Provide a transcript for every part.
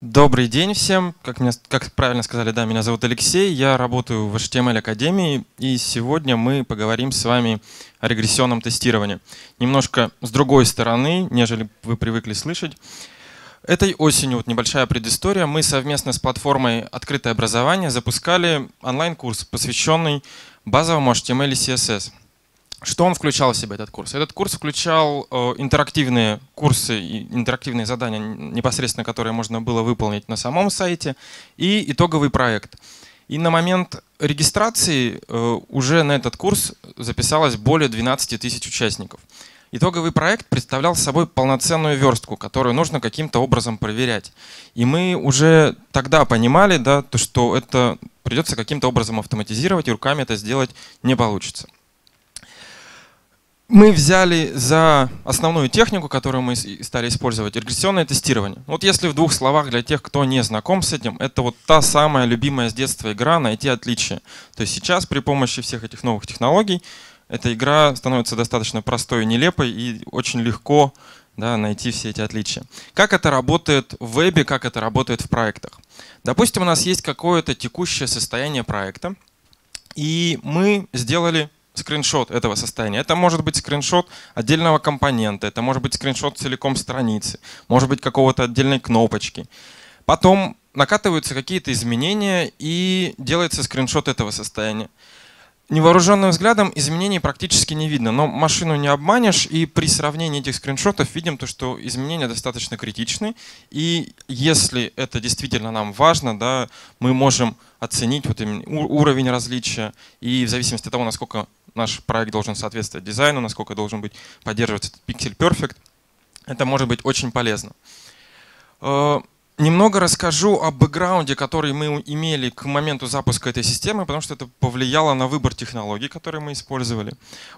Добрый день всем. Как, меня, как правильно сказали, да, меня зовут Алексей, я работаю в HTML Академии, и сегодня мы поговорим с вами о регрессионном тестировании. Немножко с другой стороны, нежели вы привыкли слышать. Этой осенью, вот небольшая предыстория, мы совместно с платформой «Открытое образование» запускали онлайн-курс, посвященный базовому HTML и CSS. Что он включал в себя, этот курс? Этот курс включал э, интерактивные курсы и интерактивные задания, непосредственно которые можно было выполнить на самом сайте, и итоговый проект. И на момент регистрации э, уже на этот курс записалось более 12 тысяч участников. Итоговый проект представлял собой полноценную верстку, которую нужно каким-то образом проверять. И мы уже тогда понимали, да, то, что это придется каким-то образом автоматизировать, и руками это сделать не получится мы взяли за основную технику, которую мы стали использовать, регрессионное тестирование. Вот если в двух словах для тех, кто не знаком с этим, это вот та самая любимая с детства игра «Найти отличия». То есть сейчас при помощи всех этих новых технологий эта игра становится достаточно простой и нелепой, и очень легко да, найти все эти отличия. Как это работает в вебе, как это работает в проектах? Допустим, у нас есть какое-то текущее состояние проекта, и мы сделали скриншот этого состояния. Это может быть скриншот отдельного компонента, это может быть скриншот целиком страницы, может быть какого-то отдельной кнопочки. Потом накатываются какие-то изменения и делается скриншот этого состояния. Невооруженным взглядом изменений практически не видно, но машину не обманешь, и при сравнении этих скриншотов видим то, что изменения достаточно критичны, и если это действительно нам важно, да, мы можем оценить вот уровень различия, и в зависимости от того, насколько наш проект должен соответствовать дизайну, насколько должен быть поддерживаться этот Pixel Perfect. Это может быть очень полезно. Э, немного расскажу о бэкграунде, который мы имели к моменту запуска этой системы, потому что это повлияло на выбор технологий, которые мы использовали.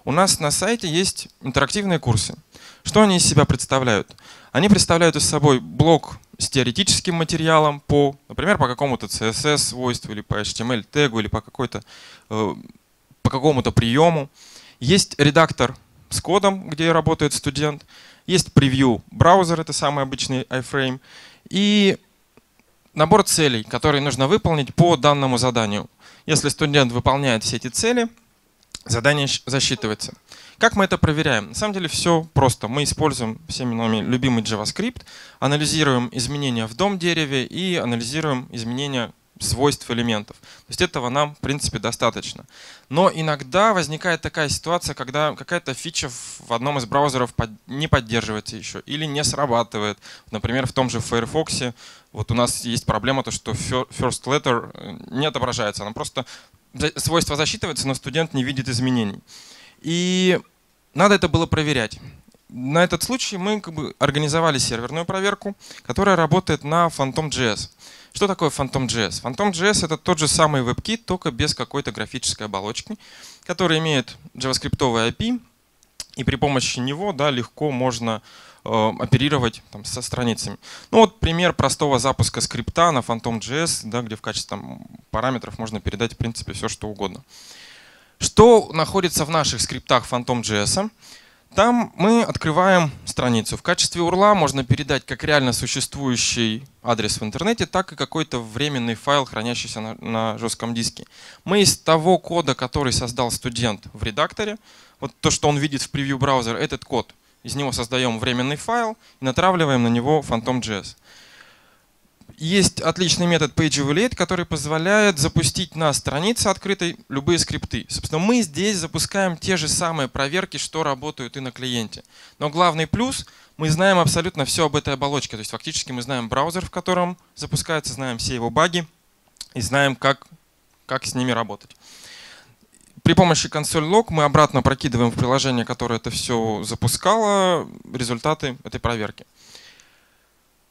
У нас на сайте есть интерактивные курсы. Что они из себя представляют? Они представляют из собой блок с теоретическим материалом по, например, по какому-то CSS свойству или по HTML тегу или по какой-то э, по какому-то приему. Есть редактор с кодом, где работает студент. Есть превью браузер, это самый обычный iFrame. И набор целей, которые нужно выполнить по данному заданию. Если студент выполняет все эти цели, задание засчитывается. Как мы это проверяем? На самом деле все просто. Мы используем всеми нами любимый JavaScript, анализируем изменения в дом дереве и анализируем изменения свойств элементов. То есть этого нам, в принципе, достаточно. Но иногда возникает такая ситуация, когда какая-то фича в одном из браузеров не поддерживается еще или не срабатывает. Например, в том же Firefox вот у нас есть проблема, то, что first letter э, не отображается. Она просто свойства засчитывается, но студент не видит изменений. И надо это было проверять. На этот случай мы как бы организовали серверную проверку, которая работает на Phantom.js. Что такое Phantom.js? Phantom.js это тот же самый WebKit, только без какой-то графической оболочки, который имеет JavaScript API, и при помощи него да, легко можно э, оперировать там, со страницами. Ну вот пример простого запуска скрипта на Phantom.js, да, где в качестве там, параметров можно передать в принципе все, что угодно. Что находится в наших скриптах Phantom.js? Там мы открываем страницу. В качестве URL можно передать как реально существующий адрес в интернете, так и какой-то временный файл, хранящийся на, на жестком диске. Мы из того кода, который создал студент в редакторе, вот то, что он видит в превью браузера, этот код, из него создаем временный файл и натравливаем на него Phantom.js. Есть отличный метод PageEvaluate, который позволяет запустить на странице открытой любые скрипты. Собственно, мы здесь запускаем те же самые проверки, что работают и на клиенте. Но главный плюс – мы знаем абсолютно все об этой оболочке. То есть фактически мы знаем браузер, в котором запускается, знаем все его баги и знаем, как, как с ними работать. При помощи консоль лог мы обратно прокидываем в приложение, которое это все запускало, результаты этой проверки.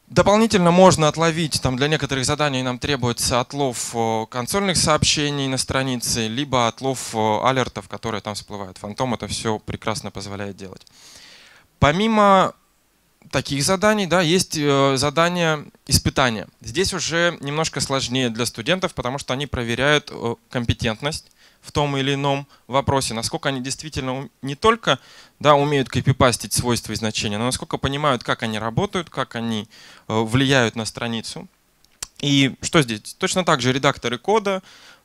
Дополнительно можно отловить, там для некоторых заданий нам требуется отлов э, консольных сообщений на странице, либо отлов э, алертов, которые там всплывают. Фантом это все прекрасно позволяет делать. Помимо таких заданий, да, есть э, задания испытания. Здесь уже немножко сложнее для студентов, потому что они проверяют компетентность в том или ином вопросе, насколько они действительно не только да, умеют копипастить свойства и значения, но насколько понимают, как они работают, как они э, влияют на страницу. И что здесь? Точно так же редакторы кода,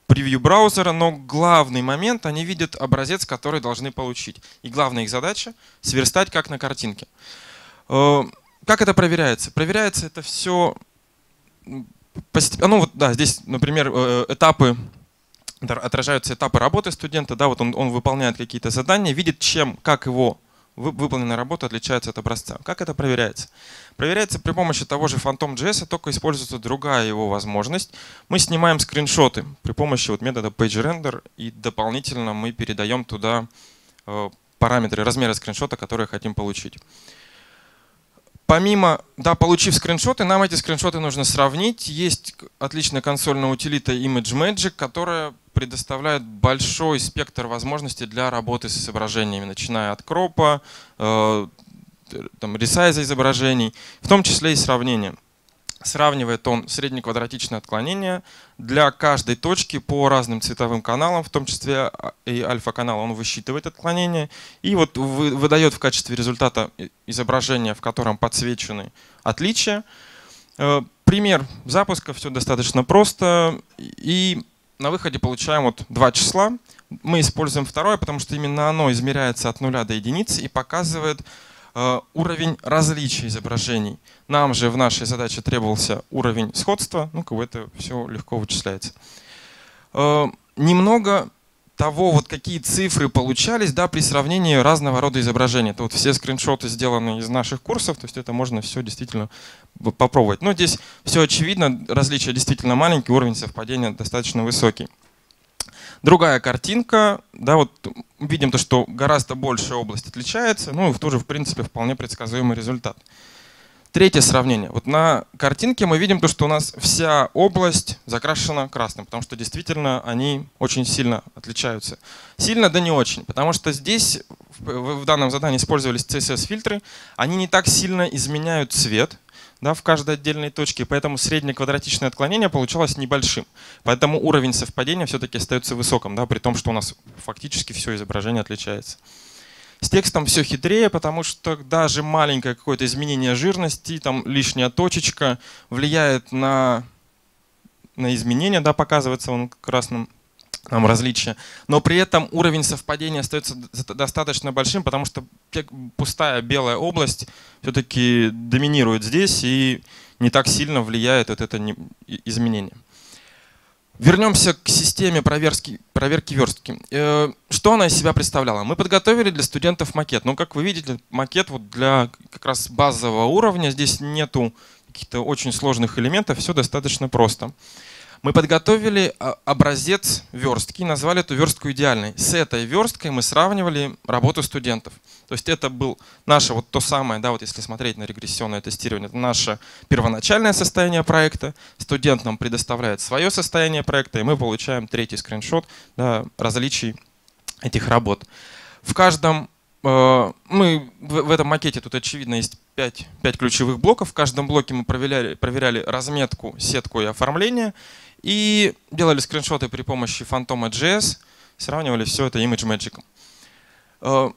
превью браузера, но главный момент, они видят образец, который должны получить. И главная их задача — сверстать как на картинке. Э, как это проверяется? Проверяется это все. Ну вот да, здесь, например, э, этапы отражаются этапы работы студента, да, вот он, он выполняет какие-то задания, видит, чем, как его выполненная работа отличается от образца. Как это проверяется? Проверяется при помощи того же Phantom.js, только используется другая его возможность. Мы снимаем скриншоты при помощи вот метода PageRender и дополнительно мы передаем туда э, параметры, размеры скриншота, которые хотим получить. Помимо, да, получив скриншоты, нам эти скриншоты нужно сравнить. Есть отличная консольная утилита ImageMagick, которая предоставляет большой спектр возможностей для работы с изображениями, начиная от кропа, э, там, ресайза изображений, в том числе и сравнения. Сравнивает он среднеквадратичное отклонение для каждой точки по разным цветовым каналам, в том числе и альфа-канал, он высчитывает отклонение и вот выдает в качестве результата изображения, в котором подсвечены отличия. Э, пример запуска, все достаточно просто. И на выходе получаем вот два числа. Мы используем второе, потому что именно оно измеряется от нуля до единицы и показывает уровень различия изображений. Нам же в нашей задаче требовался уровень сходства, ну как бы это все легко вычисляется. Э, немного того, вот какие цифры получались да, при сравнении разного рода изображений. Это вот все скриншоты сделаны из наших курсов, то есть это можно все действительно попробовать. Но здесь все очевидно, различия действительно маленькие, уровень совпадения достаточно высокий. Другая картинка, да, вот видим то, что гораздо большая область отличается, ну и тоже, в принципе, вполне предсказуемый результат. Третье сравнение. Вот на картинке мы видим то, что у нас вся область закрашена красным, потому что действительно они очень сильно отличаются. Сильно, да не очень, потому что здесь в данном задании использовались CSS-фильтры, они не так сильно изменяют цвет, да, в каждой отдельной точке, поэтому среднее квадратичное отклонение получалось небольшим. Поэтому уровень совпадения все-таки остается высоким, да, при том, что у нас фактически все изображение отличается. С текстом все хитрее, потому что даже маленькое какое-то изменение жирности, там лишняя точечка влияет на, на изменения, да, показывается он красным там различия. Но при этом уровень совпадения остается достаточно большим, потому что пустая белая область все-таки доминирует здесь и не так сильно влияет вот это изменение. Вернемся к системе проверки, проверки верстки. Э, что она из себя представляла? Мы подготовили для студентов макет. Ну, как вы видите, макет вот для как раз базового уровня. Здесь нету каких-то очень сложных элементов, все достаточно просто. Мы подготовили а, образец верстки, назвали эту верстку идеальной. С этой версткой мы сравнивали работу студентов. То есть это был наше вот то самое, да, вот если смотреть на регрессионное тестирование, это наше первоначальное состояние проекта. Студент нам предоставляет свое состояние проекта, и мы получаем третий скриншот да, различий этих работ. В каждом э, мы в этом макете тут очевидно есть 5, 5 ключевых блоков. В каждом блоке мы проверяли, проверяли разметку, сетку и оформление. И делали скриншоты при помощи Phantom.js, сравнивали все это ImageMagick. Э,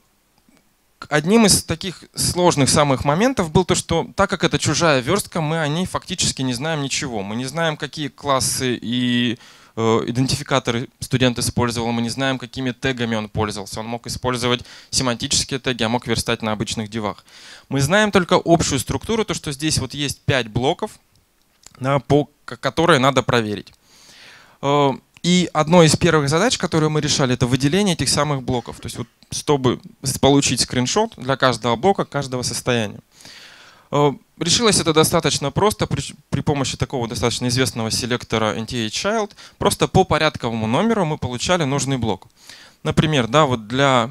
одним из таких сложных самых моментов был то, что так как это чужая верстка, мы о ней фактически не знаем ничего. Мы не знаем, какие классы и э, идентификаторы студент использовал, мы не знаем, какими тегами он пользовался. Он мог использовать семантические теги, а мог верстать на обычных девах. Мы знаем только общую структуру, то, что здесь вот есть 5 блоков, да, по, которые надо проверить. Э, и одной из первых задач, которую мы решали, это выделение этих самых блоков. То есть вот, чтобы получить скриншот для каждого блока, каждого состояния. Э, решилось это достаточно просто при, при помощи такого достаточно известного селектора NTA Child. Просто по порядковому номеру мы получали нужный блок. Например, да, вот для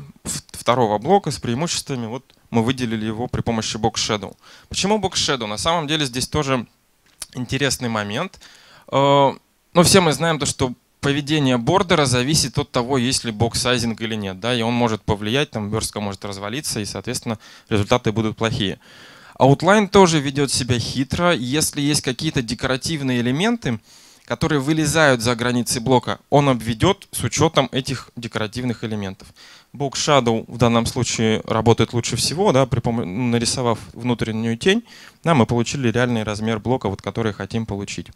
второго блока с преимуществами вот мы выделили его при помощи Box Shadow. Почему Box Shadow? На самом деле здесь тоже интересный момент. Э, но все мы знаем то, что поведение border а зависит от того, есть ли box-sizing или нет. Да, и он может повлиять, там верстка может развалиться, и, соответственно, результаты будут плохие. Outline тоже ведет себя хитро. Если есть какие-то декоративные элементы, которые вылезают за границы блока, он обведет с учетом этих декоративных элементов. Box Shadow в данном случае работает лучше всего, да, при пом- нарисовав внутреннюю тень, да, мы получили реальный размер блока, вот, который хотим получить.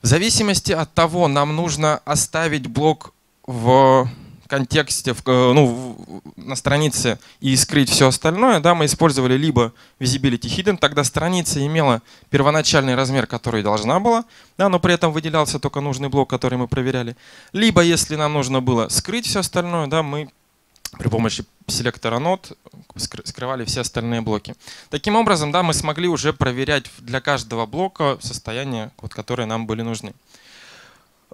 В зависимости от того, нам нужно оставить блок в контексте, в, э, ну, на странице и скрыть все остальное, да, мы использовали либо Visibility Hidden, тогда страница имела первоначальный размер, который должна была, да, но при этом выделялся только нужный блок, который мы проверяли. Либо, если нам нужно было скрыть все остальное, да, мы при помощи селектора нод скрывали все остальные блоки. Таким образом, да, мы смогли уже проверять для каждого блока состояние, вот, которые нам были нужны.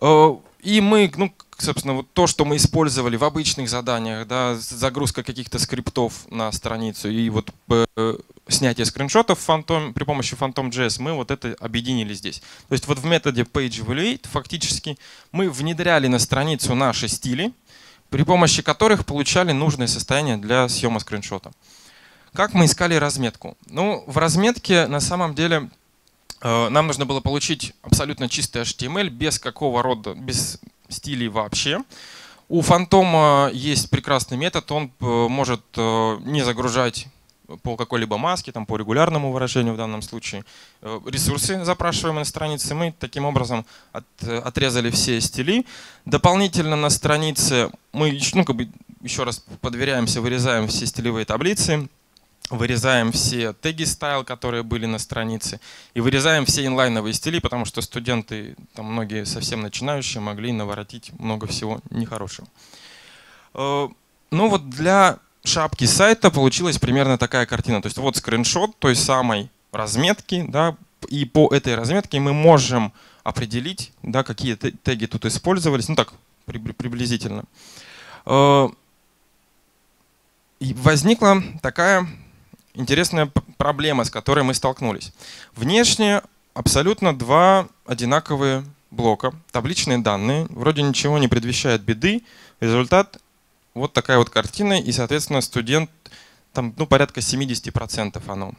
Э, и мы, ну, собственно, вот то, что мы использовали в обычных заданиях, да, загрузка каких-то скриптов на страницу и вот э, снятие скриншотов фантом, при помощи Phantom.js, мы вот это объединили здесь. То есть вот в методе PageEvaluate фактически мы внедряли на страницу наши стили, при помощи которых получали нужное состояние для съема скриншота. Как мы искали разметку? Ну, в разметке на самом деле э, нам нужно было получить абсолютно чистый HTML без какого рода, без стилей вообще. У Фантома есть прекрасный метод, он э, может э, не загружать по какой-либо маске, там, по регулярному выражению в данном случае, э, ресурсы, запрашиваемые на странице. Мы таким образом от, отрезали все стили. Дополнительно на странице мы ну, как бы еще раз подверяемся, вырезаем все стилевые таблицы, вырезаем все теги стайл, которые были на странице, и вырезаем все инлайновые стили, потому что студенты, там многие совсем начинающие, могли наворотить много всего нехорошего. Э, ну вот для шапки сайта получилась примерно такая картина. То есть вот скриншот той самой разметки, да, и по этой разметке мы можем определить, да, какие теги тут использовались, ну так, приблизительно. Э, и возникла такая интересная проблема, с которой мы столкнулись. Внешне абсолютно два одинаковые блока, табличные данные, вроде ничего не предвещает беды, результат вот такая вот картина, и, соответственно, студент, там, ну, порядка 70% оно,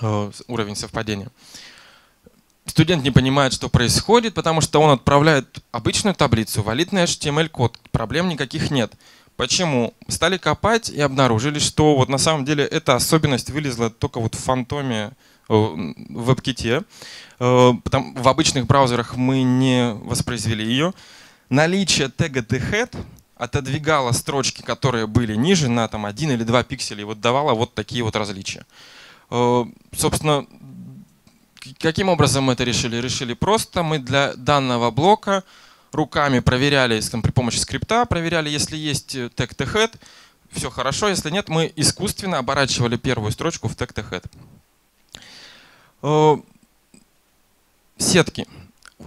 э, уровень совпадения. Студент не понимает, что происходит, потому что он отправляет обычную таблицу, валидный HTML-код, проблем никаких нет. Почему? Стали копать и обнаружили, что вот на самом деле эта особенность вылезла только вот в фантоме э, в WebKit. Э, в обычных браузерах мы не воспроизвели ее. Наличие тега thehead отодвигало строчки, которые были ниже на там, 1 или 2 пикселя и вот давало вот такие вот различия. Э, собственно, каким образом мы это решили? Решили просто мы для данного блока руками проверяли там, при помощи скрипта, проверяли, если есть тег to head, все хорошо, если нет, мы искусственно оборачивали первую строчку в тег to head. Сетки.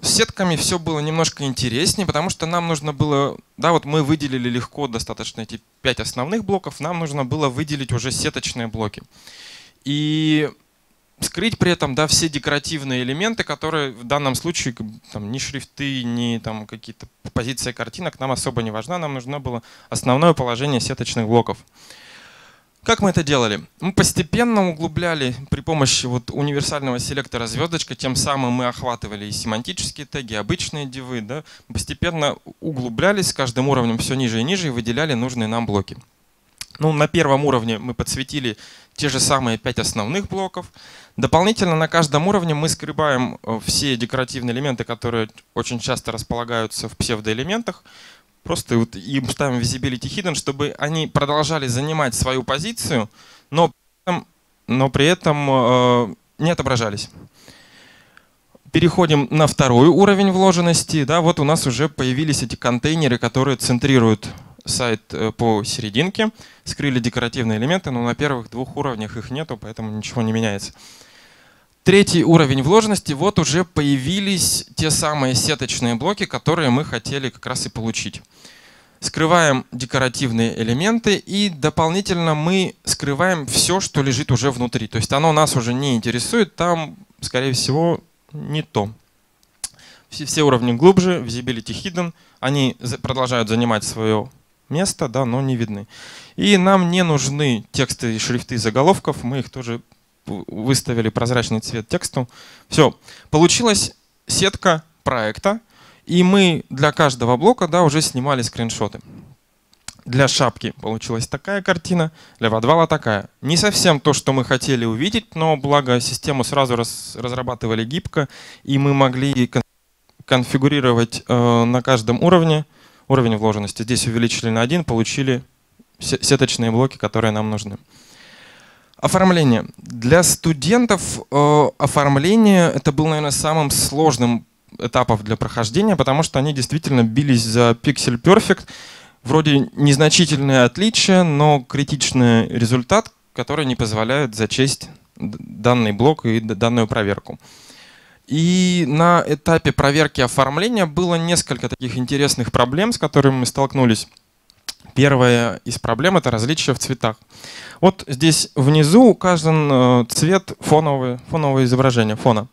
С сетками все было немножко интереснее, потому что нам нужно было, да, вот мы выделили легко достаточно эти пять основных блоков, нам нужно было выделить уже сеточные блоки. И скрыть при этом да, все декоративные элементы, которые в данном случае там, ни шрифты, ни там, какие-то позиции картинок нам особо не важна. Нам нужно было основное положение сеточных блоков. Как мы это делали? Мы постепенно углубляли при помощи вот универсального селектора звездочка, тем самым мы охватывали и семантические теги, обычные дивы, да? постепенно углублялись с каждым уровнем все ниже и ниже и выделяли нужные нам блоки. Ну, на первом уровне мы подсветили те же самые пять основных блоков. Дополнительно на каждом уровне мы скрываем э, все декоративные элементы, которые очень часто располагаются в псевдоэлементах. Просто вот им ставим visibility hidden, чтобы они продолжали занимать свою позицию, но, но при этом э, не отображались. Переходим на второй уровень вложенности. Да, вот у нас уже появились эти контейнеры, которые центрируют сайт э, по серединке, скрыли декоративные элементы, но на первых двух уровнях их нету, поэтому ничего не меняется. Третий уровень вложенности, вот уже появились те самые сеточные блоки, которые мы хотели как раз и получить. Скрываем декоративные элементы и дополнительно мы скрываем все, что лежит уже внутри. То есть оно нас уже не интересует, там, скорее всего, не то. Все, все уровни глубже, visibility hidden, они продолжают занимать свое место, да, но не видны. И нам не нужны тексты и шрифты заголовков, мы их тоже выставили прозрачный цвет тексту. Все, получилась сетка проекта, и мы для каждого блока да, уже снимали скриншоты. Для шапки получилась такая картина, для подвала такая. Не совсем то, что мы хотели увидеть, но благо систему сразу раз, разрабатывали гибко, и мы могли конфигурировать э, на каждом уровне уровень вложенности. Здесь увеличили на один, получили сеточные блоки, которые нам нужны. Оформление. Для студентов э, оформление это был, наверное, самым сложным этапом для прохождения, потому что они действительно бились за Pixel Perfect. Вроде незначительные отличия, но критичный результат, который не позволяет зачесть данный блок и данную проверку. И на этапе проверки оформления было несколько таких интересных проблем, с которыми мы столкнулись. Первая из проблем — это различия в цветах. Вот здесь внизу указан э, цвет фонового, фонового изображения, фона.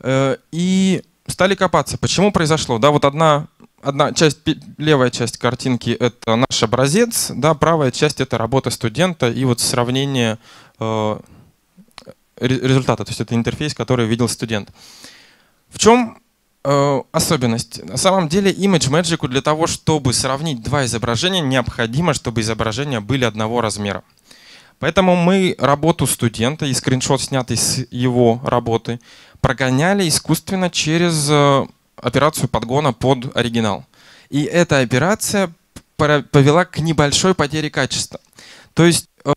Э, и стали копаться, почему произошло. Да, вот одна, одна часть, левая часть картинки — это наш образец, да, правая часть — это работа студента и вот сравнение э, результата, то есть это интерфейс, который видел студент. В чем э, особенность? На самом деле Image Magic для того, чтобы сравнить два изображения, необходимо, чтобы изображения были одного размера. Поэтому мы работу студента и скриншот, снятый с его работы, прогоняли искусственно через э, операцию подгона под оригинал. И эта операция повела к небольшой потере качества. То есть э,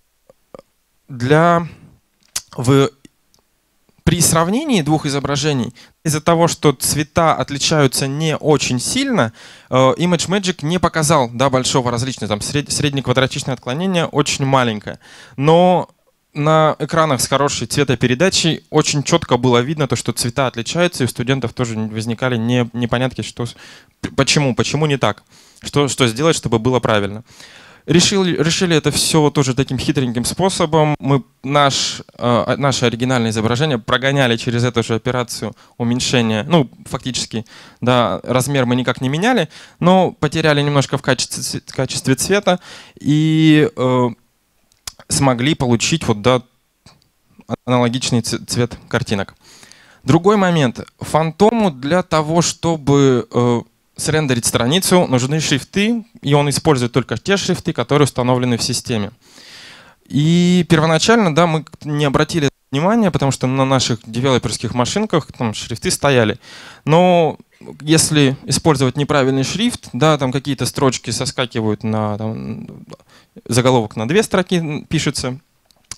для в, при сравнении двух изображений, из-за того, что цвета отличаются не очень сильно, э, Image Magic не показал да, большого различия. Там сред, среднеквадратичное отклонение очень маленькое. Но на экранах с хорошей цветопередачей очень четко было видно то, что цвета отличаются, и у студентов тоже возникали не, непонятки, что, почему, почему не так, что, что сделать, чтобы было правильно. Решили, решили это все тоже таким хитреньким способом. Мы наш, э, наше оригинальное изображение прогоняли через эту же операцию уменьшения. Ну, фактически, да, размер мы никак не меняли, но потеряли немножко в качестве, качестве цвета и э, смогли получить вот, да, аналогичный цвет картинок. Другой момент. Фантому для того, чтобы э, срендерить страницу, нужны шрифты, и он использует только те шрифты, которые установлены в системе. И первоначально, да, мы не обратили внимания, потому что на наших девелоперских машинках там шрифты стояли. Но если использовать неправильный шрифт, да, там какие-то строчки соскакивают на там, заголовок на две строки пишется,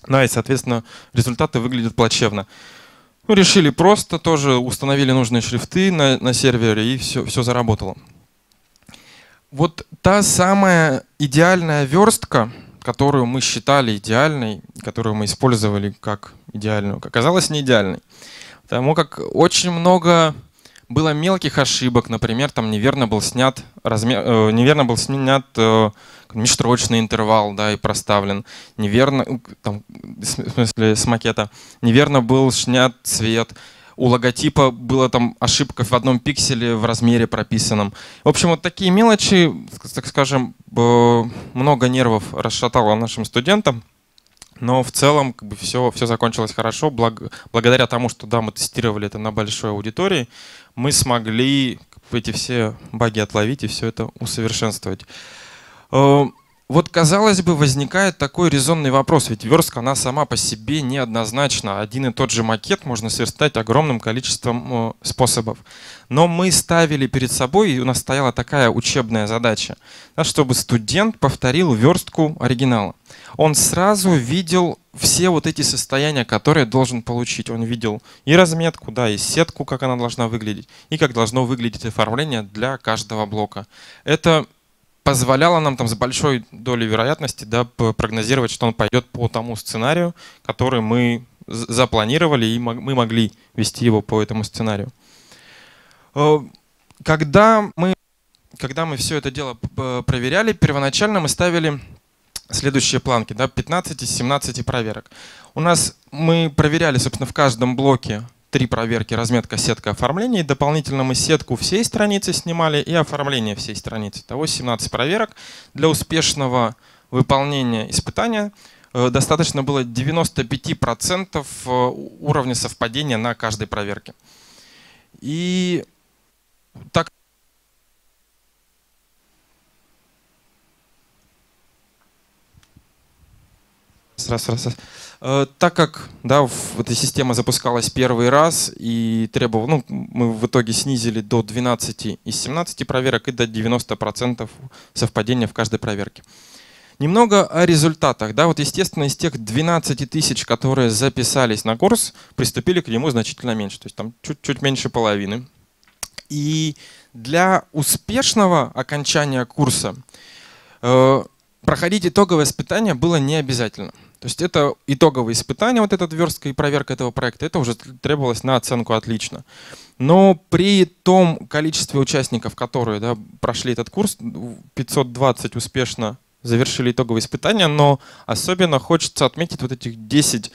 да, и, соответственно, результаты выглядят плачевно. Ну, решили просто, тоже установили нужные шрифты на, на сервере, и все, все заработало. Вот та самая идеальная верстка, которую мы считали идеальной, которую мы использовали как идеальную, оказалась не идеальной. Потому как очень много было мелких ошибок, например, там неверно был снят размер, э, неверно был снят э, межстрочный интервал, да, и проставлен, неверно, там, в смысле с макета, неверно был снят цвет, у логотипа была там ошибка в одном пикселе в размере прописанном. В общем, вот такие мелочи, так скажем, много нервов расшатало нашим студентам. Но в целом как бы, все, все закончилось хорошо. Благ, благодаря тому, что да, мы тестировали это на большой аудитории, мы смогли эти все баги отловить и все это усовершенствовать. Э, вот, казалось бы, возникает такой резонный вопрос, ведь верстка, она сама по себе неоднозначна. Один и тот же макет можно сверстать огромным количеством э, способов. Но мы ставили перед собой, и у нас стояла такая учебная задача, да, чтобы студент повторил верстку оригинала. Он сразу видел все вот эти состояния, которые должен получить. Он видел и разметку, да, и сетку, как она должна выглядеть, и как должно выглядеть оформление для каждого блока. Это позволяло нам там с большой долей вероятности да, прогнозировать, что он пойдет по тому сценарию, который мы запланировали, и мы могли вести его по этому сценарию. Э, когда мы, когда мы все это дело проверяли, первоначально мы ставили следующие планки, да, 15 из 17 проверок. У нас мы проверяли, собственно, в каждом блоке три проверки, разметка, сетка, оформление. И дополнительно мы сетку всей страницы снимали и оформление всей страницы. Того 17 проверок. Для успешного выполнения испытания э, достаточно было 95% э, уровня совпадения на каждой проверке. И так раз, раз, раз. Э, так как да, эта система запускалась первый раз и требовал, ну, мы в итоге снизили до 12 из 17 проверок и до 90% совпадения в каждой проверке. Немного о результатах. Да, вот, естественно, из тех 12 тысяч, которые записались на курс, приступили к нему значительно меньше, то есть там чуть-чуть меньше половины. И для успешного окончания курса э, проходить итоговое испытание было не обязательно. То есть это итоговое испытание, вот эта верстка и проверка этого проекта, это уже требовалось на оценку отлично. Но при том количестве участников, которые да, прошли этот курс, 520 успешно завершили итоговые испытания, но особенно хочется отметить вот этих 10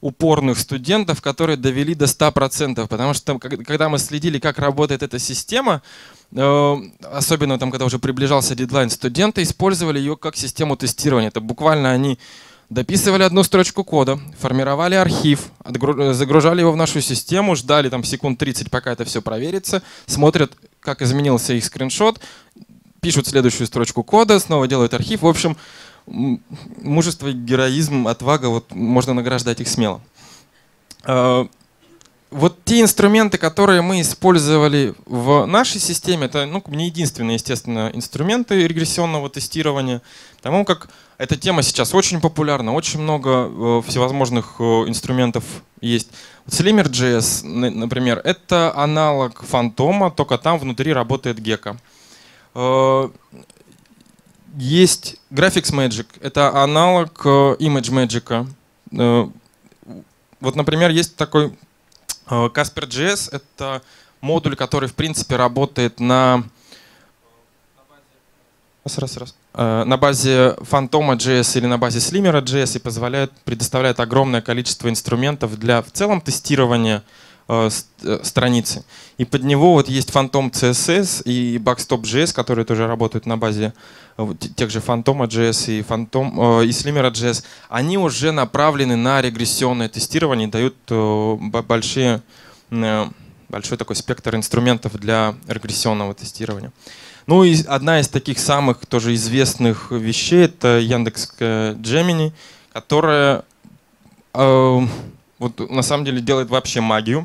упорных студентов, которые довели до 100%, потому что когда мы следили, как работает эта система, э, особенно там, когда уже приближался дедлайн, студенты использовали ее как систему тестирования. Это буквально они дописывали одну строчку кода, формировали архив, загружали его в нашу систему, ждали там секунд 30, пока это все проверится, смотрят, как изменился их скриншот, пишут следующую строчку кода, снова делают архив. В общем, мужество, героизм, отвага, вот можно награждать их смело. А, вот те инструменты, которые мы использовали в нашей системе, это ну, не единственные, естественно, инструменты регрессионного тестирования, потому как эта тема сейчас очень популярна, очень много э, всевозможных э, инструментов есть. Slimer.js, например, это аналог фантома, только там внутри работает гека. Э, есть Graphics Magic, это аналог Image Magic. Вот, например, есть такой Casper.js, это модуль, который, в принципе, работает на Раз, раз, раз. Э, на базе Phantom.js или на базе Slimmer.js и позволяет, предоставляет огромное количество инструментов для в целом тестирования э, э, страницы. И под него вот есть Phantom CSS и Backstop.js, которые тоже работают на базе тех же Phantom.js и, Phantom, и Slimmer.js. Они уже направлены на регрессионное тестирование и дают большие, большой такой спектр инструментов для регрессионного тестирования. Ну и одна из таких самых тоже известных вещей это Яндекс Gemini, которая э, вот на самом деле делает вообще магию.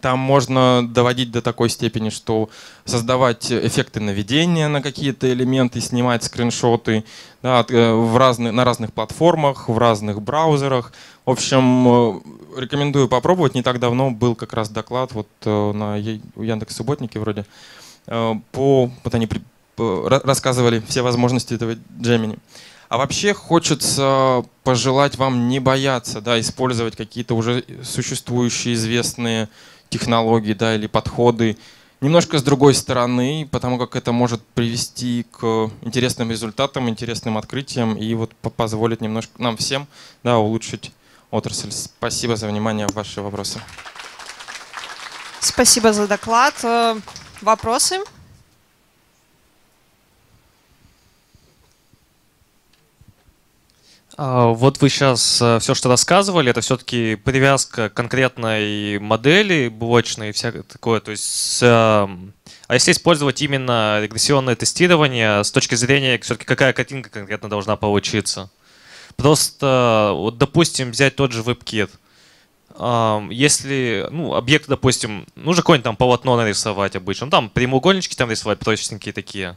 Там можно доводить до такой степени, что создавать эффекты наведения на какие-то элементы, снимать скриншоты да, э, в разные, на разных платформах, в разных браузерах. В общем, э, рекомендую попробовать. Не так давно был как раз доклад вот э, на Яндекс Субботнике вроде по, вот они рассказывали все возможности этого Gemini. А вообще хочется пожелать вам не бояться, да, использовать какие-то уже существующие известные технологии, да, или подходы немножко с другой стороны, потому как это может привести к интересным результатам, интересным открытиям и вот позволит немножко нам всем, да, улучшить отрасль. Спасибо за внимание, ваши вопросы. Спасибо за доклад. Вопросы? А, вот вы сейчас э, все, что рассказывали, это все-таки привязка к конкретной модели блочной и всякое такое. То есть, эм, а если использовать именно регрессионное тестирование с точки зрения, все-таки какая картинка конкретно должна получиться? Просто, вот, допустим, взять тот же WebKit если, ну, объект, допустим, нужно какое-нибудь там полотно нарисовать обычно, ну, там прямоугольнички там рисовать простенькие такие.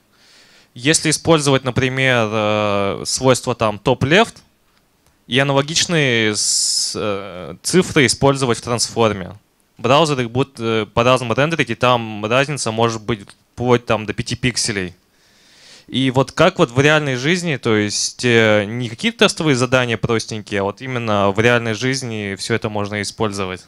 Если использовать, например, э, свойства там top-left, и аналогичные э, цифры использовать в трансформе. Браузер их будет э, по-разному рендерить, и там разница может быть вплоть там до 5 пикселей. И вот как вот в реальной жизни, то есть э, не какие-то тестовые задания простенькие, а вот именно в реальной жизни все это можно использовать?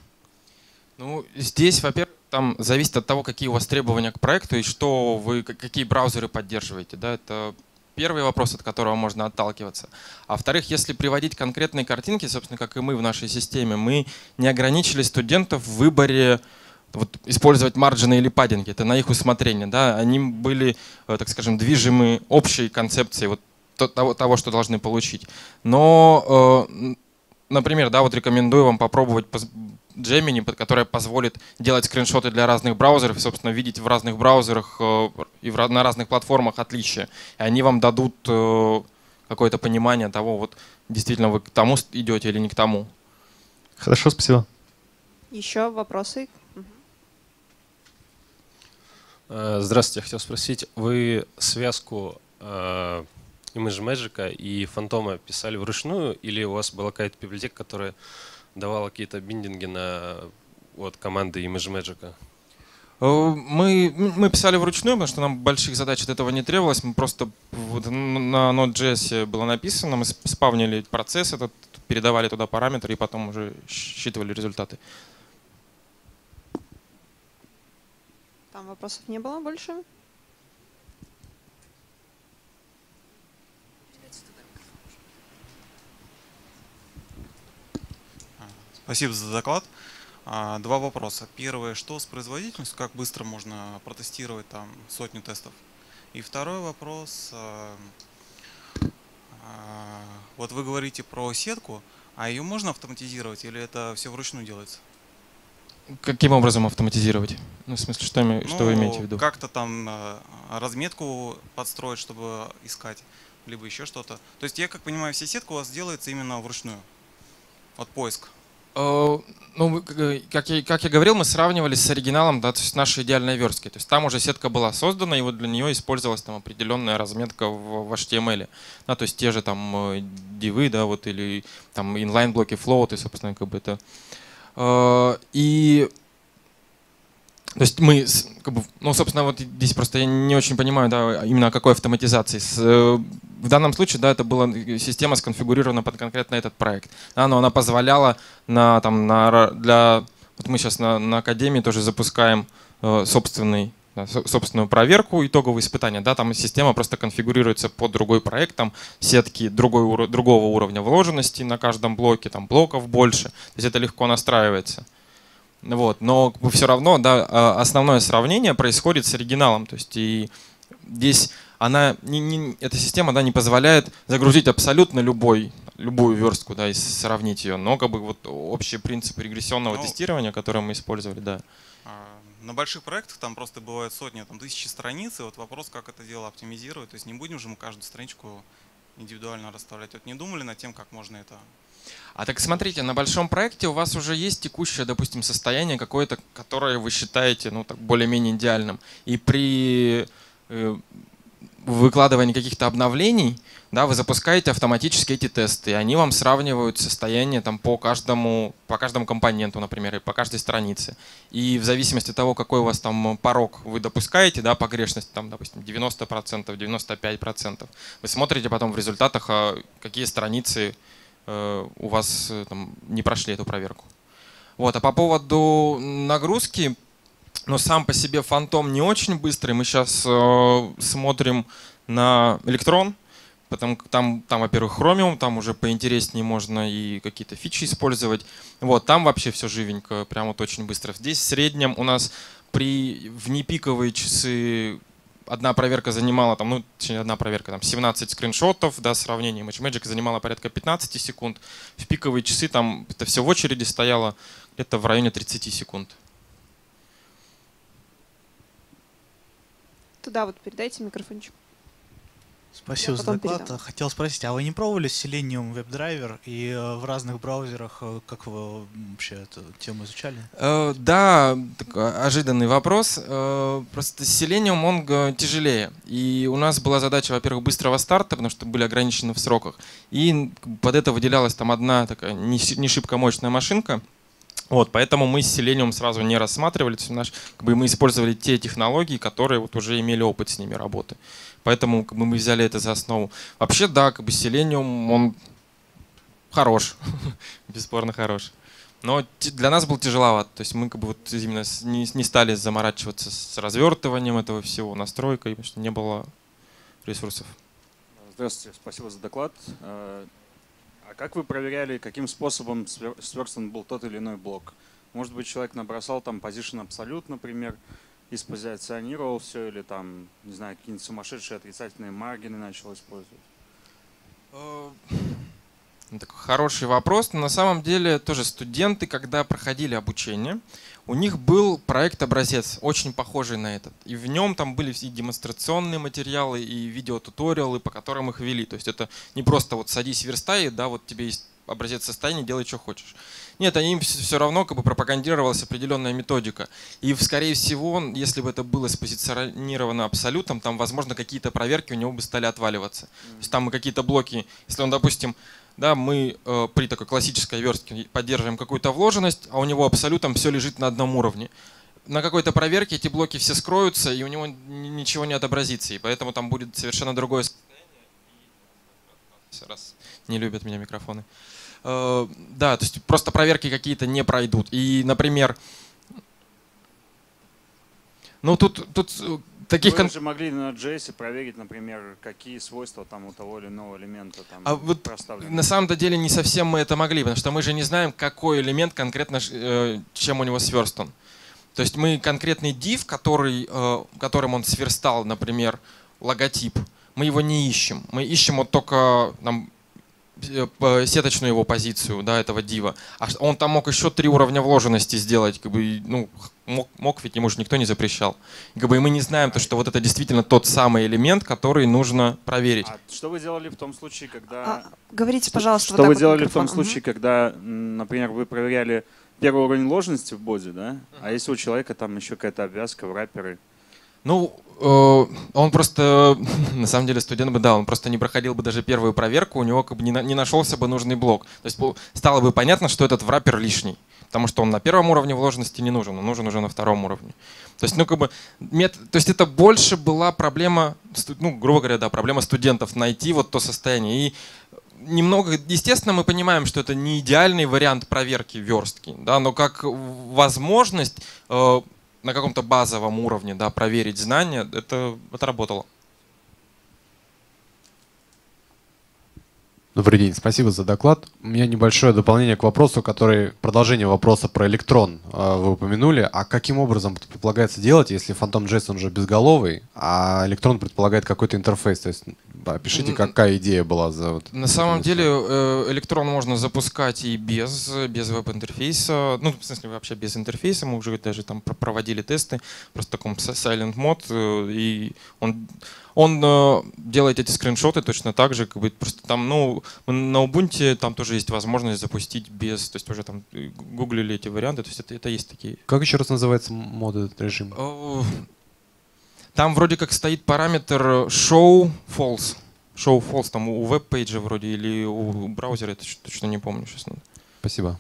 Ну, здесь, во-первых, там зависит от того, какие у вас требования к проекту и что вы, какие браузеры поддерживаете. Да? Это первый вопрос, от которого можно отталкиваться. А во-вторых, если приводить конкретные картинки, собственно, как и мы в нашей системе, мы не ограничили студентов в выборе вот, использовать марджины или паддинги, это на их усмотрение. Да? Они были, э, так скажем, движимы общей концепцией вот, того, того, что должны получить. Но, э, например, да, вот рекомендую вам попробовать Gemini, которая позволит делать скриншоты для разных браузеров и, собственно, видеть в разных браузерах э, и на разных платформах отличия. И они вам дадут какое-то понимание того, вот действительно вы к тому идете или не к тому. Хорошо, спасибо. Еще вопросы? Э, здравствуйте, я хотел спросить, вы связку э, Image Magic и Фантома писали вручную или у вас была какая-то библиотека, которая давала какие-то биндинги на вот, команды Image Magic? Э, мы, мы писали вручную, потому что нам больших задач от этого не требовалось. Мы просто вот на Node.js было написано, мы спавнили процесс этот, передавали туда параметры и потом уже считывали результаты. Там вопросов не было больше? Спасибо за доклад. А, два вопроса. Первое, что с производительностью, как быстро можно протестировать там сотню тестов? И второй вопрос, а, а, вот вы говорите про сетку, а ее можно автоматизировать или это все вручную делается? Каким образом автоматизировать? Ну, в смысле, что, ну, что вы ну, имеете в виду? Как-то там э, разметку подстроить, чтобы искать, либо еще что-то. То есть, я как понимаю, вся сетка у вас делается именно вручную. Вот поиск. Э, ну, как я, как я говорил, мы сравнивали с оригиналом, да, то есть нашей идеальной верстки. То есть там уже сетка была создана, и вот для нее использовалась там определенная разметка в, в HTML. Да, то есть те же там э, дивы, да, вот, или там inline блоки flow, то есть, собственно, как бы это Э, и то есть мы, как бы, ну, собственно, вот здесь просто я не очень понимаю, да, именно о какой автоматизации. С, э, в данном случае, да, это была система сконфигурирована под конкретно этот проект. Да, но она позволяла на, там, на, для, вот мы сейчас на, на Академии тоже запускаем э, собственный собственную проверку, итоговые испытания. Да, там система просто конфигурируется под другой проект, там сетки другой, другого уровня вложенности на каждом блоке, там блоков больше. То есть это легко настраивается. Вот, но все равно да, а, основное сравнение происходит с оригиналом. То есть и здесь она, не, не, эта система да, не позволяет загрузить абсолютно любой, любую верстку да, и сравнить ее. Но как бы вот общий принцип регрессионного ну, тестирования, который мы использовали, да. На больших проектах там просто бывают сотни, там тысячи страниц, и вот вопрос, как это дело оптимизировать. То есть не будем же мы каждую страничку индивидуально расставлять. Вот не думали над тем, как можно это а так смотрите, на большом проекте у вас уже есть текущее, допустим, состояние какое-то, которое вы считаете ну, так, более-менее идеальным. И при э, выкладывании каких-то обновлений да, вы запускаете автоматически эти тесты, и они вам сравнивают состояние там, по, каждому, по каждому компоненту, например, и по каждой странице. И в зависимости от того, какой у вас там порог вы допускаете, да, погрешность, там, допустим, 90%, 95%, вы смотрите потом в результатах, а какие страницы э, у вас э, там, не прошли эту проверку. Вот. А по поводу нагрузки, ну, сам по себе фантом не очень быстрый. Мы сейчас э, смотрим на электрон, Потому там, там во-первых, Chromium, там уже поинтереснее можно и какие-то фичи использовать. Вот, там вообще все живенько, прям вот очень быстро. Здесь в среднем у нас при в непиковые часы одна проверка занимала, там, ну, точнее, одна проверка, там, 17 скриншотов, да, сравнение ImageMagick занимала порядка 15 секунд. В пиковые часы там это все в очереди стояло где-то в районе 30 секунд. Туда вот передайте микрофончик. Спасибо за доклад. Передам. Хотел спросить, а вы не пробовали Selenium WebDriver и э, в разных браузерах, э, как вы вообще эту тему изучали? Э, да, такой ожиданный вопрос. Э, просто Selenium, он тяжелее. И у нас была задача, во-первых, быстрого старта, потому что были ограничены в сроках. И под это выделялась там одна такая не, не шибко мощная машинка. Вот, поэтому мы с Selenium сразу не рассматривали, то есть наш, как бы мы использовали те технологии, которые вот уже имели опыт с ними работы. Поэтому как бы, мы взяли это за основу. Вообще, да, как бы Selenium, он хорош, бесспорно хорош. Но для нас был тяжеловато. То есть мы как бы вот именно не, не стали заморачиваться с развертыванием этого всего, настройкой, потому что не было ресурсов. Здравствуйте, спасибо за доклад. А, как вы проверяли, каким способом сверстан был тот или иной блок? Может быть, человек набросал там position absolute, например, испозиционировал все или там, не знаю, какие-нибудь сумасшедшие отрицательные маргины начал использовать? Э, такой хороший вопрос. На самом деле тоже студенты, когда проходили обучение, у них был проект-образец, очень похожий на этот. И в нем там были все демонстрационные материалы и видеотуториалы, по которым их вели. То есть это не просто вот садись, верстай, да, вот тебе есть образец состояния, делай, что хочешь. Нет, им все равно как бы пропагандировалась определенная методика. И, скорее всего, если бы это было спозиционировано абсолютом, там, возможно, какие-то проверки у него бы стали отваливаться. То есть там какие-то блоки, если он, допустим, да, мы э, при такой классической верстке поддерживаем какую-то вложенность, а у него абсолютом все лежит на одном уровне. На какой-то проверке эти блоки все скроются, и у него ничего не отобразится, и поэтому там будет совершенно другое состояние. Раз не любят меня микрофоны. Э, да, то есть просто проверки какие-то не пройдут. И, например, ну тут, тут э, таких... Вы же могли на JS проверить, например, какие свойства там у того или иного элемента там а вот. На самом деле не совсем мы это могли, потому что мы же не знаем, какой элемент конкретно, э, чем у него сверстан. То есть мы конкретный div, который, э, которым он сверстал, например, логотип, мы его не ищем. Мы ищем вот только там, сеточную его позицию, да, этого дива. А он там мог еще три уровня вложенности сделать, как бы, ну, мог, мог ведь ему же никто не запрещал. Как бы, и мы не знаем, то, что вот это действительно тот самый элемент, который нужно проверить. А что вы делали в том случае, когда... А, говорите, пожалуйста. Что вот вы делали в том случае, угу. когда, например, вы проверяли первый уровень вложенности в боди, да? А если у человека там еще какая-то обвязка, враперы? Ну, Э, он просто, на самом деле, студент бы, да, он просто не проходил бы даже первую проверку, у него как бы не, не нашелся бы нужный блок. То есть стало бы понятно, что этот враппер лишний, потому что он на первом уровне вложенности не нужен, он нужен уже на втором уровне. То есть, ну, как бы, мет, то есть это больше была проблема, ну, грубо говоря, да, проблема студентов найти вот то состояние. И немного, естественно, мы понимаем, что это не идеальный вариант проверки верстки, да, но как возможность э, на каком-то базовом уровне да, проверить знания, это, это работало. Добрый день, спасибо за доклад. У меня небольшое дополнение к вопросу, который продолжение вопроса про электрон а, вы упомянули. А каким образом предполагается делать, если Phantom JS он же безголовый, а электрон предполагает какой-то интерфейс? То есть опишите, какая идея была за вот На самом деле э, электрон можно запускать и без, без веб-интерфейса, ну, в смысле, вообще без интерфейса. Мы уже даже там проводили тесты, просто в таком silent мод, э, и он он э, делает эти скриншоты точно так же, как бы просто там, ну, на Ubuntu там тоже есть возможность запустить без, то есть уже там э, гуглили эти варианты, то есть это, это есть такие. Как еще раз называется мод этот режим? Э, там вроде как стоит параметр show false. Show false там у веб-пейджа вроде или у браузера, это точно не помню сейчас. Спасибо.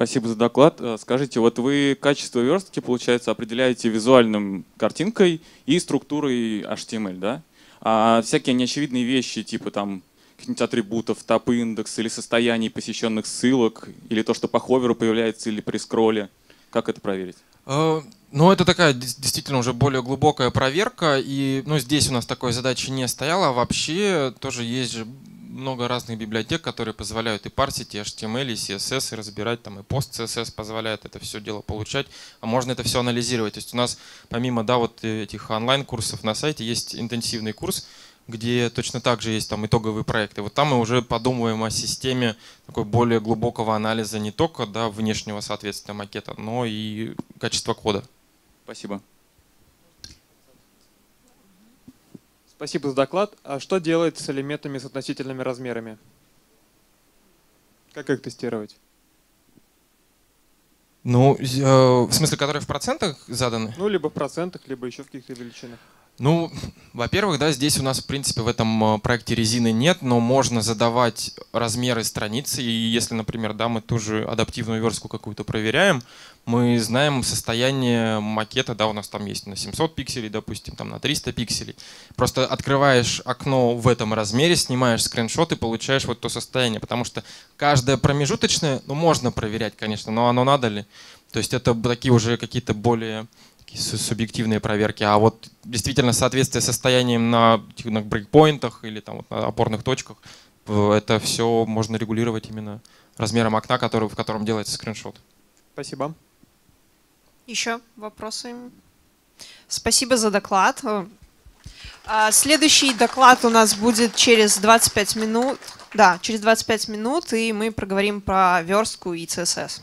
Спасибо за доклад. Э, скажите, вот вы качество верстки, получается, определяете визуальным картинкой и структурой HTML, да? А всякие неочевидные вещи, типа там каких-нибудь атрибутов, тап-индекс или состояний посещенных ссылок, или то, что по ховеру появляется или при скролле, как это проверить? Э, ну, это такая действительно уже более глубокая проверка, и ну, здесь у нас такой задачи не стояло, а вообще тоже есть же много разных библиотек, которые позволяют и парсить, и HTML, и CSS, и разбирать, там, и пост CSS позволяет это все дело получать, а можно это все анализировать. То есть у нас помимо да, вот этих онлайн-курсов на сайте есть интенсивный курс, где точно так же есть там итоговые проекты. Вот там мы уже подумываем о системе такой более глубокого анализа не только да, внешнего соответствия макета, но и качества кода. Спасибо. Спасибо за доклад. А что делать с элементами с относительными размерами? Как их тестировать? Ну, э, в смысле, которые в процентах заданы? Ну, либо в процентах, либо еще в каких-то величинах. Ну, во-первых, да, здесь у нас, в принципе, в этом э, проекте резины нет, но можно задавать размеры страницы. И если, например, да, мы ту же адаптивную верстку какую-то проверяем, мы знаем состояние макета, да, у нас там есть на 700 пикселей, допустим, там на 300 пикселей. Просто открываешь окно в этом размере, снимаешь скриншот и получаешь вот то состояние, потому что каждое промежуточное, ну, можно проверять, конечно, но оно надо ли? То есть это такие уже какие-то более субъективные проверки, а вот действительно соответствие состоянием на, на брейкпоинтах или там вот на опорных точках, это все можно регулировать именно размером окна, который, в котором делается скриншот. Спасибо. Еще вопросы? Спасибо за доклад. А, следующий доклад у нас будет через 25 минут. Да, через 25 минут, и мы проговорим про верстку и CSS.